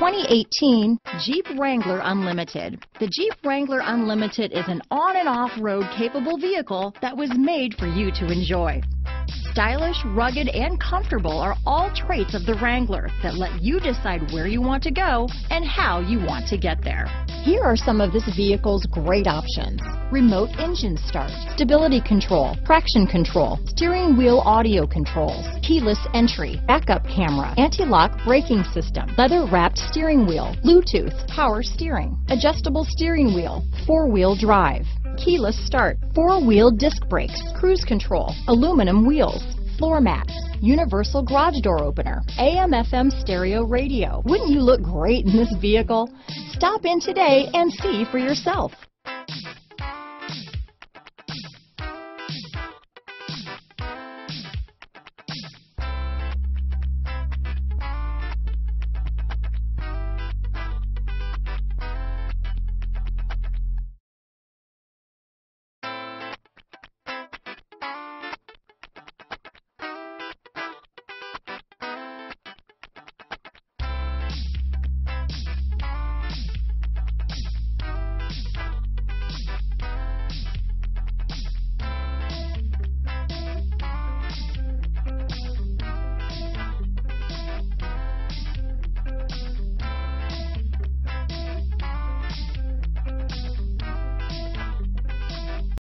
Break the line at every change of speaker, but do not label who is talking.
2018 Jeep Wrangler Unlimited. The Jeep Wrangler Unlimited is an on and off-road capable vehicle that was made for you to enjoy. Stylish, rugged, and comfortable are all traits of the Wrangler that let you decide where you want to go and how you want to get there. Here are some of this vehicle's great options. Remote engine start, stability control, traction control, steering wheel audio controls, keyless entry, backup camera, anti-lock braking system, leather wrapped steering wheel, Bluetooth, power steering, adjustable steering wheel, four-wheel drive, keyless start, four-wheel disc brakes, cruise control, aluminum wheels, floor mats, universal garage door opener, AM FM stereo radio. Wouldn't you look great in this vehicle? Stop in today and see for yourself.